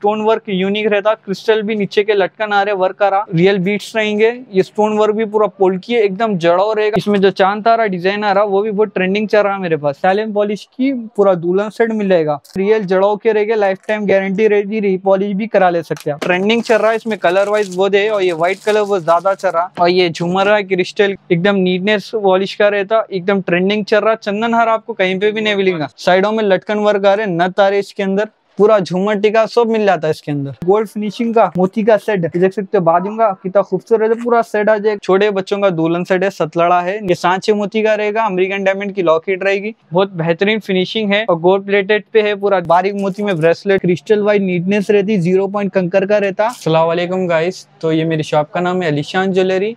Stone work unique रहता crystal भी नीचे के लटकन आ रहे वर्क आ रहा रियल बीट्स रहेंगे, ये स्टोन वर्क भी पूरा पोल्की है एकदम जड़ो रहेगा। इसमें जो चाँद आ तारा डिज़ाइन आ रहा, वो भी बहुत ट्रेंडिंग चल रहा है मेरे पास। सैलन पॉलिश की पूरा दुल्हन सेट मिलेगा। रियल जड़ो के रहेगा लाइफ टाइम गारंटी रहेगी रीपॉलिश भी करा ले सकते हैं ट्रेंडिंग चल रहा है, इसमें कलर वाइज वो दे, और ये व्हाइट कलर वो ज़्यादा चल रहा। और ये झूमर है क्रिस्टल एकदम नीटनेस पॉलिश का रहता, एकदम ट्रेंडिंग चल रहा। चंदन हार आपको कहीं पे भी नहीं मिलेगा। साइडों में लटकन वर्क आ रहे नत आ रहे इसके अंदर। पूरा झूमर टीका सब मिल जाता है इसके अंदर। गोल्ड फिनिशिंग का मोती का सेट देख सकते हो बाजू का कितना खूबसूरत है पूरा सेट आ जाए छोटे बच्चों का दुल्हन सेट है सतलड़ा है। ये सांचे मोती का रहेगा अमेरिकन डायमंड की लॉकेट रहेगी। बहुत बेहतरीन फिनिशिंग है और गोल्ड प्लेटेड पे है पूरा। बारीक मोती में ब्रेसलेट क्रिस्टल वाइट नीटनेस रहती ज़ीरो पॉइंट कंकर का रहता। सलामकुम गाइस तो ये मेरी शॉप का नाम है अलीशान ज्वेलरी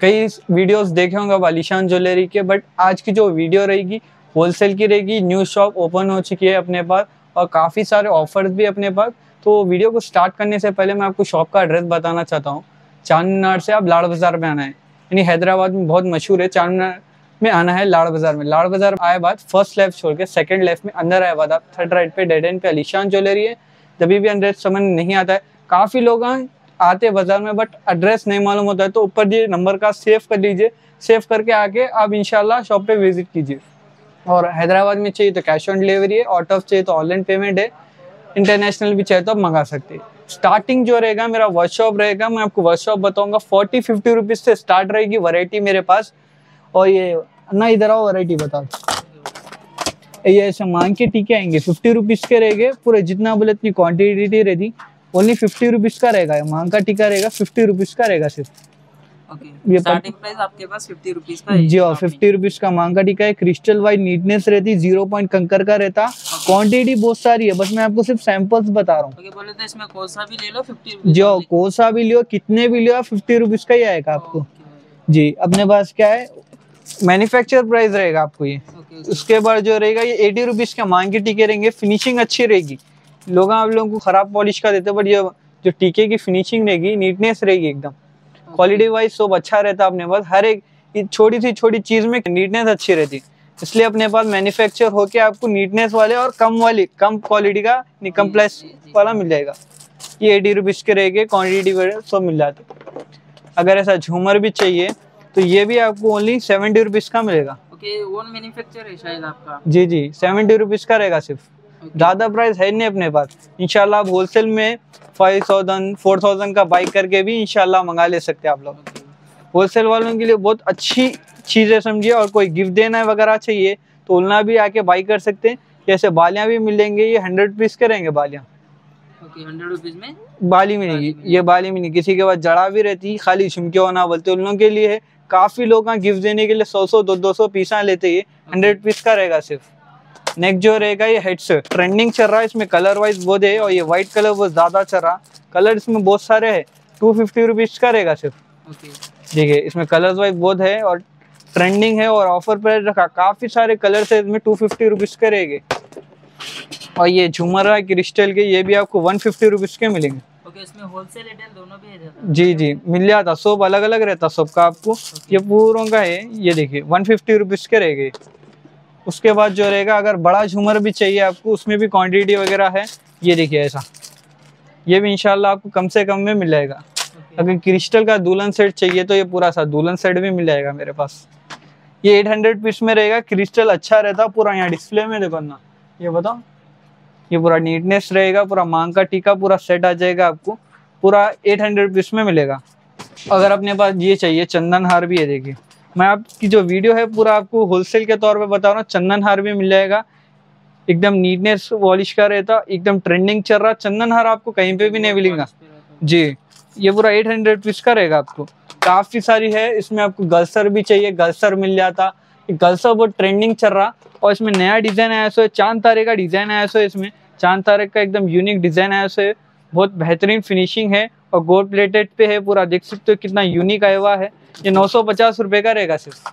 कई वीडियोस देखे होंगे अलीशान ज्वेलरी के बट आज की जो वीडियो रहेगी होलसेल की रहेगी न्यू शॉप ओपन हो चुकी है अपने पास। और काफ़ी सारे ऑफर्स भी अपने पास। तो वीडियो को स्टार्ट करने से पहले मैं आपको शॉप का एड्रेस बताना चाहता हूँ। चांदनार से आप लाड़ बाज़ार में आना है। यानी हैदराबाद में बहुत मशहूर है। चांदनार में आना है लाड़ बाज़ार में। लाड़ बाज़ार आए बाद फ़र्स्ट लेफ़्ट छोड़ के सेकंड लेफ़्ट में अंदर आए बाद आप थर्ड राइट पे डेड एंड पे अलीशान ज्वेलरी है। जब भी अंदर समझ नहीं आता है। काफ़ी लोग आते बाज़ार में बट एड्रेस नहीं मालूम होता है। तो ऊपर दिए नंबर का सेव कर लीजिए सेव करके आके आप इंशाल्लाह शॉप पे विज़िट कीजिए। और हैदराबाद में चाहिए तो कैश ऑन डिलीवरी है आउट ऑफ़ चाहिए तो ऑनलाइन पेमेंट है इंटरनेशनल भी चाहिए तो आप मंगा सकते हैं। स्टार्टिंग जो रहेगा, मेरा वर्कशॉप रहेगा, मैं आपको वर्कशॉप बताऊँगा फोर्टी फिफ्टी रुपीज़ से स्टार्ट रहेगी वैरायटी मेरे पास। और ये, ना इधर आओ वैरायटी बताओ। ये ऐसे मांग के टीके आएँगे फिफ्टी रुपीज़ के रहेंगे, पूरे जितना बोले इतनी क्वान्टिटी रहेगी। ओनली फिफ्टी रुपीज़ का रहेगा मांग का टीका रहेगा फिफ्टी रुपीज़ का रहेगा सिर्फ़। ये स्टार्टिंग प्राइस आपके पास फिफ्टी रुपीज़ का जी हाँ फिफ्टी रुपीज़ का मांगा टीका है क्रिस्टल वाइट नीटनेस रहती ज़ीरो पॉइंट कंकर का रहता क्वांटिटी बहुत सारी है बस मैं आपको सिर्फ़ सैंपल्स बता रहा हूँ। बोले तो इसमें कोसा भी ले लो फिफ्टी जी हाँ कोसा भी लियो कितने भी लियो फिफ्टी रुपीज़ का ही आएगा आपको। जी अपने पास क्या है मैन्युफैक्चर प्राइस रहेगा आपको ये। उसके बाद जो रहेगा ये एटी रुपीज़ का मांग के टीके रहेंगे फिनिशिंग अच्छी रहेगी। लोग आप लोगों को खराब पॉलिश का देते बट ये जो टीके की फिनिशिंग रहेगी नीटनेस रहेगी एकदम। क्वालिटी वाइज सब अच्छा रहता अपने पास। हर एक छोटी सी छोटी चीज़ में नीटनेस अच्छी रहती। इसलिए अपने पास मैन्युफैक्चर होके आपको नीटनेस वाले और कम वाली कम क्वालिटी का कम प्राइस वाला मिल जाएगा। ये एटी रुपीज़ के रहेंगे क्वान्टिटी सब मिल जाते। अगर ऐसा झूमर भी चाहिए तो ये भी आपको ओनली सेवेंटी रुपीज़ का मिलेगा। ओके ओन मैन्युफैक्चर है शायद आपका? जी जी सेवेंटी रुपीज़ का रहेगा सिर्फ़। ज़्यादा प्राइस है नहीं अपने पास। इनशाला आप होलसेल में फाइव थाउज़ेंड फोर थाउज़ेंड का बाइक करके भी इनशाला मंगा ले सकते हैं आप लोग। होलसेल वालों के लिए बहुत अच्छी चीज़ है समझिए और कोई गिफ्ट देना वगैरह चाहिए तो उलना भी आके बाई कर सकते हैं। जैसे बालियाँ भी मिलेंगे ये हंड्रेड रुपीज़ के रहेंगे बालियाँ हंड्रेड रुपीज़ में? बाली मिलेगी ये बाली में नहीं किसी के पास जड़ा भी रहती खाली झुमके होना बोलते उन लोगों के लिए। काफ़ी लोग गिफ्ट देने के लिए सौ सौ दो दो सौ पीसा लेते हैं हंड्रेड पीस का रहेगा सिर्फ़। नेक जो रहेगा ये हेड से ट्रेंडिंग चल रहा है इसमें कलर वाइज बहुत है और ये व्हाइट कलर वो ज़्यादा चल रहा. कलर इसमें बहुत सारे है. टू फिफ्टी रुपीज़ का रहेगा सिर्फ़. देखिए इसमें कलर वाइज बहुत है और ट्रेंडिंग है और ऑफ़र पर रखा. काफ़ी सारे कलर है इसमें टू फिफ्टी रुपीज़ के रहेंगे. और ये झूमर है क्रिस्टल के ये भी आपको वन फिफ्टी रुपीज़ के मिलेंगे. इसमें होलसेल रिटेल दोनों भी है जी जी. मिल जाता सब अलग अलग रहता सबका आपको. ये पूरों का है. ये देखिए वन फिफ्टी रुपीज़ के रहेंगे. उसके बाद जो रहेगा अगर बड़ा झूमर भी चाहिए आपको उसमें भी क्वांटिटी वगैरह है ये देखिए ऐसा। ये भी इंशाल्लाह आपको कम से कम में मिल जाएगा। अगर क्रिस्टल का दुल्हन सेट चाहिए तो ये पूरा सा दुल्हन सेट भी मिल जाएगा मेरे पास। ये 800 पीस में रहेगा क्रिस्टल अच्छा रहता पूरा यहाँ डिस्प्ले में देखो ना। ये बताओ। ये पूरा नीटनेस रहेगा पूरा मांग का टीका पूरा सेट आ जाएगा आपको। पूरा 800 पीस में मिलेगा। अगर अपने पास ये चाहिए चंदन हार भी है देखिए। मैं आपकी जो वीडियो है पूरा आपको होलसेल के तौर पे बता रहा हूँ चंदन हार भी मिल जाएगा। एकदम नीटनेस वॉलिश का रहता एकदम ट्रेंडिंग चल रहा चंदन हार आपको कहीं पे भी नहीं मिलेगा। जी ये पूरा एट हंड्रेड पीस का रहेगा आपको। काफ़ी सारी है इसमें आपको गलसर भी चाहिए गलसर मिल जाता। गलसर बहुत ट्रेंडिंग चल रहा और इसमें नया डिज़ाइन आया सो चाँद तारे का डिज़ाइन आया सो इसमें। चाँद तारे का एकदम यूनिक डिज़ाइन आया सो बहुत बेहतरीन फिनिशिंग है। और गोल्ड प्लेटेड पे है पूरा। देख सकते हो कितना यूनिक आया हुआ है। ये नौ सौ पचास रुपये का रहेगा सिर्फ़।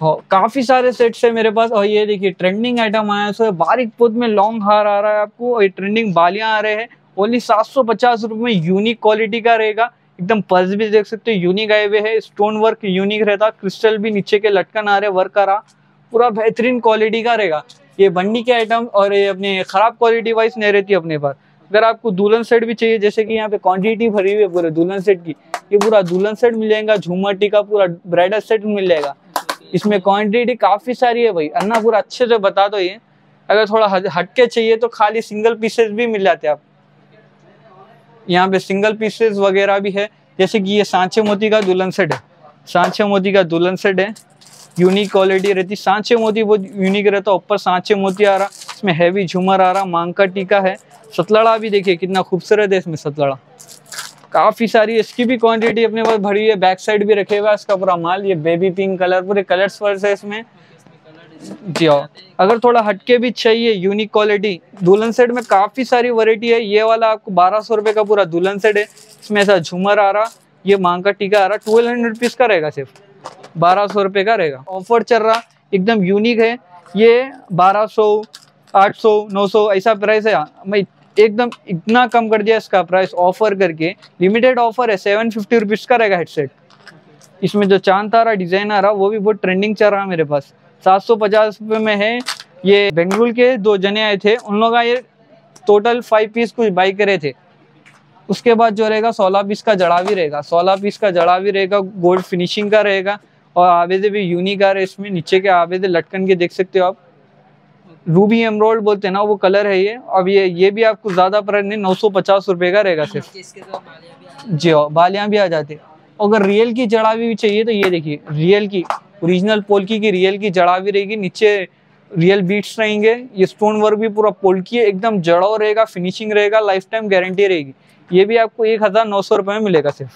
हाँ काफ़ी सारे सेट्स है मेरे पास। और ये देखिए ट्रेंडिंग आइटम आया सो बारीक पुद में लॉन्ग हार आ रहा है आपको। और ये ट्रेंडिंग बालियाँ आ रहे हैं। ओनली सात सौ पचास रुपये में यूनिक क्वालिटी का रहेगा। एकदम पर्स भी देख सकते हो यूनिक आए हुए है। स्टोन वर्क यूनिक रहता। क्रिस्टल भी नीचे के लटकन आ रहे वर्क आ रहा। पूरा बेहतरीन क्वालिटी का रहेगा। ये बंडी के आइटम और ये अपने खराब क्वालिटी वाइज नहीं रहती अपने पास। अगर आपको दुल्हन सेट भी चाहिए, जैसे कि यहाँ पे क्वांटिटी भरी हुई है पूरे दुल्हन सेट की, ये पूरा दुल्हन सेट मिल जाएगा, झूमर टीका पूरा ब्राइडल सेट मिल जाएगा। इसमें क्वांटिटी काफ़ी सारी है भाई, अन्ना पूरा अच्छे से बता दो ये। अगर थोड़ा हटके चाहिए तो खाली सिंगल पीसेस भी मिल जाते आप। यहाँ पे सिंगल पीसेस वगैरह भी है, जैसे कि ये सांचे मोती का दुल्हन सेट है। सांचे मोती का दुल्हन सेट है यूनिक क्वालिटी रहती। सांचे मोती बहुत यूनिक रहता है ऊपर सांचे मोती आ रहा, इसमें हैवी झूमर आ रहा, मांग का टीका है। सतलड़ा भी देखिए, कितना खूबसूरत है इसमें सतलड़ा। काफ़ी सारी, इसकी भी क्वांटिटी अपने पास भरी है बैक साइड भी रखे हुआ है इसका पूरा माल, ये बेबी पिंक कलर पूरे कलर्स वर्स है इसमें। जी हाँ अगर थोड़ा हटके भी चाहिए यूनिक क्वालिटी दुल्हन सेट में काफ़ी सारी वैरायटी है, ये वाला आपको बारह सौ रुपए का पूरा दुल्हन सेट है, इसमें ऐसा झूमर आ रहा, ये मांग का टीका आ रहा ट्वेल्व हंड्रेड रुपीज़ का रहेगा सिर्फ़, बारह सौ रुपए का रहेगा। ऑफ़र चल रहा, एकदम यूनिक है, ये बारह सौ, आठ सौ, नौ सौ, ऐसा प्राइस है, मैं एकदम इतना कम कर दिया इसका प्राइस ऑफ़र करके। लिमिटेड ऑफ़र है सेवन फिफ्टी रुपीज़ का रहेगा हेडसेट इसमें जो चाँद तारा डिज़ाइन आ रहा, वो भी बहुत ट्रेंडिंग चल रहा है मेरे पास। सात सौ पचास रुपये में है ये बेंगलुरु के दो जने आए थे। उन लोग ये टोटल फाइव पीस कुछ बाई करे थे। उसके बाद जो रहेगा, सोलह पीस का जड़ा भी रहेगा। सोलह पीस का जड़ा भी रहेगा गोल्ड फिनिशिंग का रहेगा। और आवेदे भी यूनिक आ रहे इसमें। नीचे के आवेदे लटकन के देख सकते हो आप। रूबी एमरोल्ड बोलते हैं ना वो कलर है ये। अब ये ये भी आपको ज़्यादा पर नहीं नौ सौ पचास रुपए का रहेगा सिर्फ़। जी हाँ बालियाँ भी आ जाते अगर रियल की जड़ावी भी चाहिए तो ये देखिए रियल की ओरिजिनल पोल्की की रियल की जड़ावी रहेगी नीचे रियल बीट्स रहेंगे। ये स्टोन वर्क भी पूरा पोल्की है एकदम जड़ाव रहेगा फिनिशिंग रहेगा लाइफ टाइम गारंटी रहेगी। ये भी आपको एक हज़ार नौ सौ रुपए में मिलेगा सिर्फ़।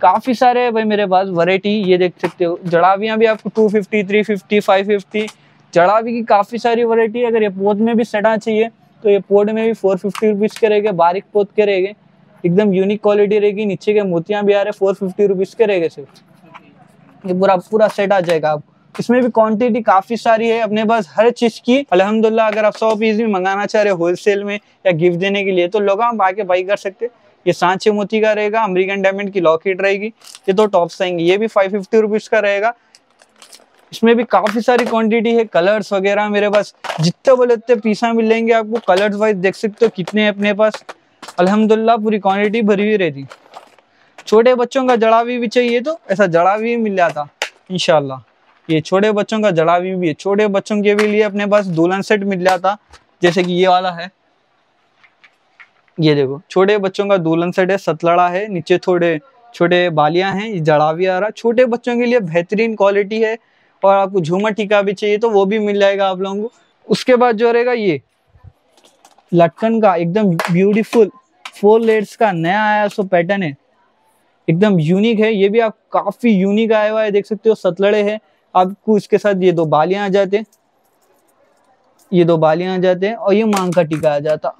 काफ़ी सारे है भाई मेरे पास वैरायटी ये देख सकते हो। जड़ावियाँ भी आपको two fifty three fifty five fifty चढ़ावी की काफ़ी सारी वैरायटी है। अगर ये पोत में भी सटा चाहिए तो ये पोट में भी फोर फिफ्टी रुपीज़ के रहेंगे, बारीक पोत के रहेंगे। एकदम यूनिक क्वालिटी रहेगी, नीचे के मोतियाँ भी आ रहे फोर फिफ्टी रुपीज़ के रहेगा सिर्फ़। ये पूरा पूरा सेट आ जाएगा आप इसमें भी क्वांटिटी काफ़ी सारी है, अपने पास हर चीज़ की। अलहमदुल्ला, अगर आप सौ पीस भी मंगाना चाह रहे हो होलसेल में या गिफ्ट देने के लिए तो लोग आप आके बाई कर सकते ये सांचे मोती का रहेगा, अमेरिकन डायमंड की लॉकेट रहेगी। ये तो टॉप्स आएँगे, ये भी फाइव फिफ्टी रुपीज़ का रहेगा। इसमें भी काफ़ी सारी क्वांटिटी है कलर्स वगैरह मेरे पास। जितने बोले उतने पीसा मिलेंगे आपको। कलर्स वाइज देख सकते हो कितने हैं अपने पास। अल्हम्दुलिल्लाह पूरी क्वांटिटी भरी हुई रहती। छोटे बच्चों का जड़ावी भी चाहिए तो ऐसा जड़ावी मिल जाता इनशाला ये छोटे बच्चों का जड़ावी भी है। छोटे बच्चों के भी लिए अपने पास दुल्हन सेट मिल जाता, जैसे कि ये वाला है। ये देखो, छोटे बच्चों का दुल्हन सेट है, सतलड़ा है, नीचे थोड़े छोटे बालियाँ हैं जड़ावी आ रहा। छोटे बच्चों के लिए बेहतरीन क्वालिटी है। और आपको झूमर टीका भी चाहिए तो वो भी मिल जाएगा आप लोगों को। उसके बाद जो रहेगा ये, लटकन का एकदम ब्यूटीफुल फोर लेयर्स का नया आया सो पैटर्न है। एकदम यूनिक है, ये भी आप काफ़ी यूनिक आया हुआ है, देख सकते हो, सतलड़े है। आपको इसके साथ ये दो बालियाँ आ जाते ये दो बालियाँ आ जाते हैं और ये मांग का टीका आ जाता।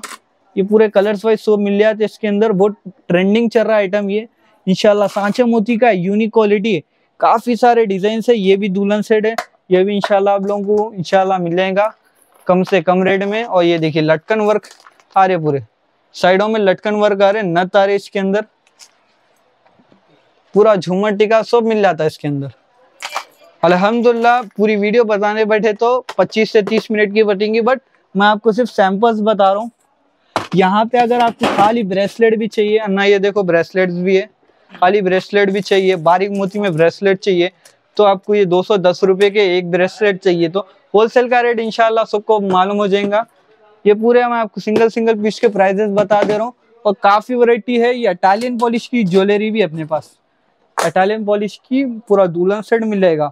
ये पूरे कलर्स वाइज सो मिल जाते इसके अंदर। बहुत ट्रेंडिंग चल रहा आइटम ये। इंशाल्लाह सांचे मोती का यूनिक क्वालिटी है। काफ़ी सारे डिज़ाइन है, ये भी दुल्हन सेट है। ये भी इनशाला आप लोगों को इनशाला मिल जाएगा कम से कम रेट में। और ये देखिए, लटकन वर्क आ रहे पूरे। साइडों में लटकन वर्क आ रहे नत आ रहे इसके अंदर। पूरा झूमर टिका सब मिल जाता है इसके अंदर। अल्हम्दुलिल्लाह, पूरी वीडियो बताने बैठे तो 25 से 30 मिनट की बटेंगी बट मैं आपको सिर्फ़ सैंपल्स बता रहा हूँ। यहाँ पे अगर आपको खाली ब्रेसलेट भी चाहिए, अन्ना ये देखो ब्रेसलेट्स भी है। खाली ब्रेसलेट भी चाहिए, बारीक मोती में ब्रेसलेट चाहिए तो आपको ये दो सौ के एक ब्रेसलेट चाहिए। तो होलसेल का रेट इनशाला सबको मालूम हो जाएगा। ये पूरे मैं आपको सिंगल सिंगल पीस के प्राइजेस बता दे रहा हूँ। और काफ़ी वैरायटी है ये अटालियन पॉलिश की ज्वेलरी भी अपने पास। अटालियन पॉलिश की पूरा दुल्हन सेट मिलेगा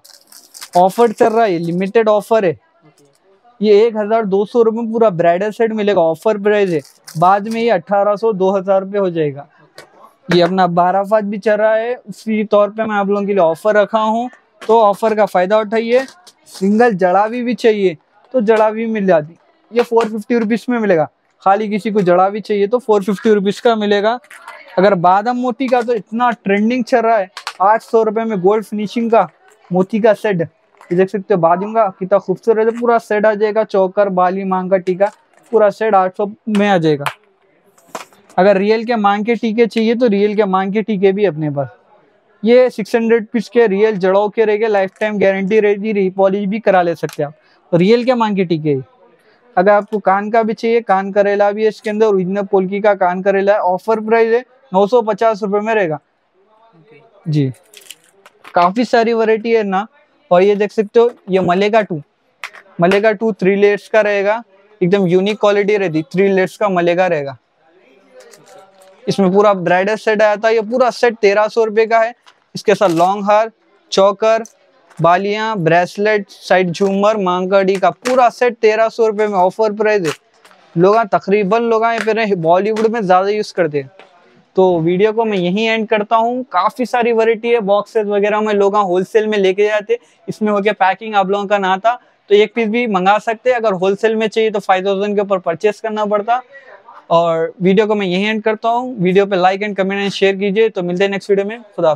ऑफ़र चल रहा है लिमिटेड ऑफ़र है। ये एक हज़ार दो सौ रुपये पूरा ब्राइडल सेट मिलेगा। ऑफ़र प्राइस है। बाद में ये अठारह सौ, दो हज़ार रुपये हो जाएगा। ये अपना बारह फाज भी चल रहा है। उसी तौर पे मैं आप लोगों के लिए ऑफ़र रखा हूँ। तो ऑफ़र का फ़ायदा उठाइए। सिंगल जड़ावी भी चाहिए तो जड़ावी मिल जाती। ये फोर फिफ्टी रुपीज़ में मिलेगा। खाली किसी को जड़ावी चाहिए तो फोर फिफ्टी रुपीज़ का मिलेगा। अगर बादाम मोती का तो इतना ट्रेंडिंग चल रहा है। आठ सौ रुपए में गोल्ड फिनिशिंग का, मोती का सेट ये देख सकते हो बाजू का कितना खूबसूरत है। पूरा सेट आ जाएगा, चौकर, बाली, मांग का टीका, पूरा सेट आठ सौ में आ जाएगा। अगर रियल के मांग के टीके चाहिए तो रियल के मांग के टीके भी अपने पास। ये 600 पीस के रियल जड़ों के रहेंगे लाइफ टाइम गारंटी रहेगी रीपॉलिश भी करा ले सकते हैं आप। रियल के मांग के टीके। अगर आपको कान का भी चाहिए कान करेला भी है इसके अंदर ओरिजिनल पोल्की का कान करेला है ऑफ़र प्राइस है नौ सौ पचास रुपए में रहेगा। जी। काफ़ी सारी वैरायटी है ना और ये देख सकते हो ये मलेगा टू मलेगा टू थ्री लेयर्स का रहेगा एकदम यूनिक क्वालिटी रहती थ्री लेयर्स का मलेगा रहेगा। इसमें पूरा ब्राइडल सेट आया था। ये पूरा सेट तेरह सौ रुपये का है। इसके साथ लॉन्ग हार चौकर, बालियाँ ब्रेसलेट साइड झूमर, मांगड़ी का पूरा सेट तेरह सौ रुपये में ऑफ़र प्राइस है। लोग तकरीबन लोग बॉलीवुड में ज़्यादा यूज़ करते हैं। तो वीडियो को मैं यहीं एंड करता हूँ। काफ़ी सारी वैरायटी है बॉक्सेस वगैरह में लोग होलसेल में लेके जाते इसमें हो गया पैकिंग आप लोगों का ना था तो एक पीस भी मंगा सकते अगर होलसेल में चाहिए तो फाइव थाउज़ेंड के ऊपर परचेस करना पड़ता। और वीडियो को मैं यही एंड करता हूँ वीडियो पे like and comment and share कीजिए तो मिलते हैं नेक्स्ट वीडियो में खुदा।